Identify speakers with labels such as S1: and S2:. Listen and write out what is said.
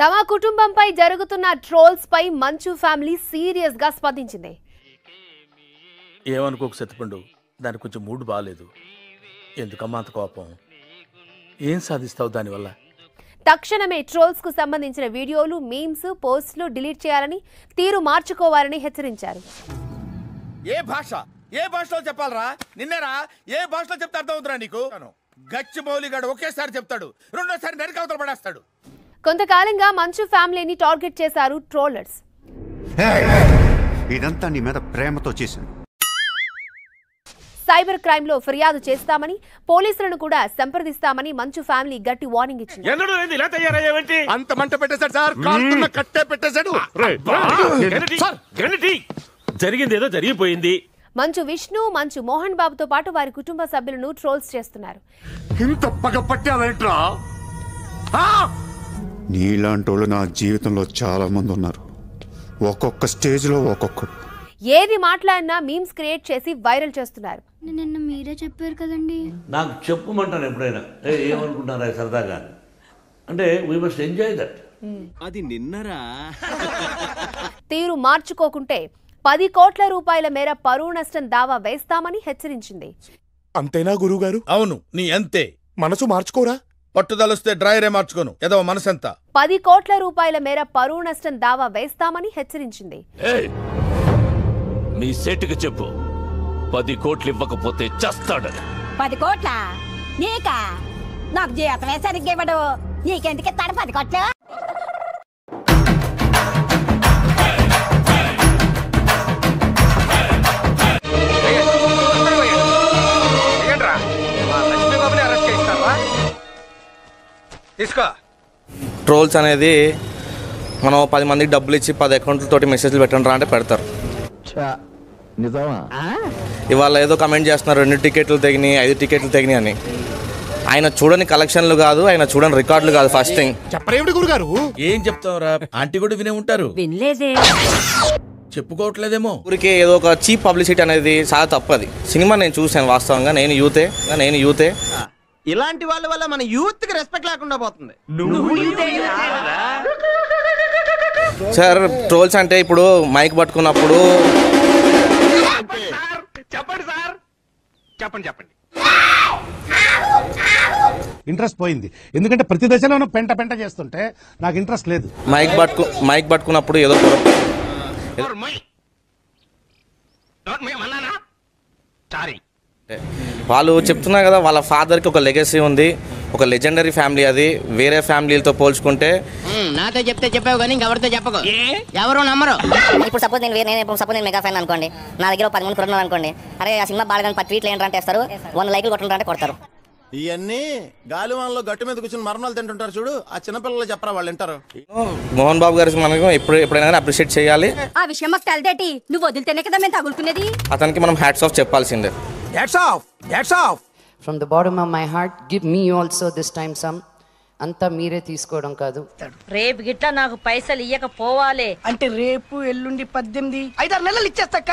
S1: తమ కుటుంబంపై జరుగుతున్న ట్రోల్స్ పై మంచు ఫ్యామిలీ సీరియస్గా స్పందించింది.
S2: ఏమనుకోకు సత్తిపండు దానికి కొంచెం మూడ్ బాగాలేదు ఎందుకమ్మా అంత కోపం? ఏం సాధిస్తావు దానివల్ల?
S1: తక్షణమే ట్రోల్స్కు సంబంధించిన వీడియోలు మీమ్స్ పోస్టులు డిలీట్ చేయాలని తీరు మార్చుకోవాలని హెచ్చరించారు.
S3: ఏ భాష? ఏ భాషలో చెప్పాలరా? నిన్నేరా? ఏ భాషలో చెప్తే అర్థం అవుతురా నీకు? గచ్చి మౌలిగాడు ఒకేసారి చెప్తాడు. రెండోసారి నరికవతలు పడేస్తాడు.
S1: కొంతకాలంగా మంచు ఫ్యామిలీని టార్గెట్ చేశారు ట్రోలర్స్.
S4: ఇదంతా నీ మీద ప్రేమతో చేశాను
S1: సైబర్ క్రైమ్లో ఫిర్యాదు చేస్తామని పోలీసులను కూడా సంప్రదిస్తామని మంచు ఫ్యామిలీ గట్టి వార్నింగ్ ఇచ్చింది.
S5: ఎన్నడూ లేదు ఇలా తయారయ్యావేంటి?
S3: అంత మంట పెట్టేశాడు సార్ కాలుతున్న కట్టే పెట్టేశాడు.
S5: జరిగింది ఏదో జరిగిపోయింది.
S1: మంచు విష్ణు మంచు మోహన్ బాబుతో పాటు వారి కుటుంబ సభ్యులను ట్రోల్స్ చేస్తున్నారు.
S3: ఇంత పగ పట్టావేంట్రా?
S4: నీలాంటి వాళ్ళు నా జీవితంలో చాలా మంది ఉన్నారు. ఒక్కొక్క స్టేజ్లో ఒక్కొక్కడు.
S1: ఏది మాట్లాడినా మీమ్స్ క్రియేట్ చేసి వైరల్ చేస్తున్నారు.
S6: నిన్న మీరే చెప్పారు కదండి.
S7: నాకు చెప్పుమంటాను ఎప్పుడైనా. ఏ ఏమనుకుంటున్నారా సరదాగా? అంటే వీ మస్ట్ ఎంజాయ్ దట్
S8: అది నిన్నరా?
S1: తీరు మార్చుకోకుంటే పది కోట్ల రూపాయల మేర పరువు నష్టం దావా వేస్తామని హెచ్చరించింది.
S3: అంతేనా గురుగారు అవును నీ అంతే.
S9: మనసు మార్చుకోరా?
S3: పట్టుదలొస్తే డ్రైరే మార్చుకోను. ఏదో మనసెంత?
S1: పది కోట్ల రూపాయల మేర పరువు నష్టం దావా వేస్తామని హెచ్చరించింది.
S5: ఏయ్, మీ సెట్కి చెప్పు. పది కోట్లు ఇవ్వకపోతే చస్తాడని
S10: పది కోట్ల? నీకా? నాకు జీతమే సరిగ్గా ఇవ్వడు. నీకెందుకు ఇస్తాడు పది కోట్లు?
S3: తీసుకో.
S11: ట్రోల్స్ అనేది మనం పది మందికి డబ్బులు ఇచ్చి పది అకౌంట్లతోటి మెసేజ్లు పెట్టండి రా అంటే పెడతారు. ఇవాళ ఏదో కమెంట్ చేస్తున్నారు రెండు టికెట్లు తెగినాయి ఐదు టికెట్లు తెగినాయి అని. ఆయన చూడని కలెక్షన్లు కాదు ఆయన చూడని రికార్డులు కాదు ఫస్ట్ థింగ్
S9: చెప్పరేమిటి గురుగారు?
S3: ఏం చెప్తావురా? ఆంటీ కూడా వినే ఉంటారు.
S10: వినలేదే.
S3: చెప్పుకోవట్లేదేమో.
S11: ఊరికే ఏదో ఒక చీప్ పబ్లిసిటీ అనేది చాలా తప్పది సినిమా నేను చూశాను వాస్తవంగా నేను యూతే నేను యూతే.
S8: ఇలాంటి వాళ్ళ వల్ల మన యూత్కి రెస్పెక్ట్ లేకుండా పోతుంది
S11: సార్ ట్రోల్స్ అంటే ఇప్పుడు మైక్ పట్టుకున్నప్పుడు
S5: చెప్పండి సార్. చెప్పండి చెప్పండి.
S9: ఇంట్రెస్ట్ పోయింది. ఎందుకంటే ప్రతి దశలోనూ పెంట పెంట చేస్తుంటే నాకు ఇంట్రెస్ట్ లేదు.
S11: మైక్ పట్టుకు మైక్ పట్టుకున్నప్పుడు ఏదో
S5: సారీ
S11: వాళ్ళు చెప్తున్నారు కదా వాళ్ళ ఫాదర్కి ఒక లెగసీ ఉంది ఒక లెజెండరీ ఫ్యామిలీ అది వేరే ఫ్యామిలీలతో పోల్చుకుంటే.
S10: నాతో చెప్తే చెప్పావు కానీ ఇంకెవరితో చెప్పకు. ఎవరు నమ్మరు.
S12: ఇప్పుడు సపోజ్ నేను వేరే- నేను ఇప్పుడు సపోజ్ నేను మెగా ఫ్యాన్ అనుకోండి నా దగ్గర పది మంది కొడుతున్నారు అనుకోండి అరే ఆ సినిమా బాగాలేదని పది ట్వీట్లు ఏంటంటే వేస్తారు వంద లైకులు కొట్టుంటారంటే కొడతారు.
S3: ఇవన్నీ గాలివాన్లో గట్టు మీద కూర్చొని మరణాలు తింటుంటారు చూడు ఆ చిన్నపిల్లలు చెప్పరా వాళ్ళు వింటారు.
S11: మోహన్ బాబు గారికి మనకు ఎప్పుడు ఎప్పుడైనా అప్రిషియేట్ చేయాలి.
S10: ఆ విషయం మాకు తెలదేటి నువ్వు వదిలితేనే కదా మేము తగులుకునేది?
S11: అతనికి మనం హ్యాట్స్ ఆఫ్ చెప్పాల్సిందే.
S13: From the bottom of my heart give me also this time some అంతా మీరే తీసుకోవడం కాదు.
S10: రేపు గిట్లా నాకు పైసలు ఇయ్యకపోవాలి.
S8: అంటే రేపు ఎల్లుండి పద్దెనిమిది ఐదారు నెలలు ఇచ్చేస్తాక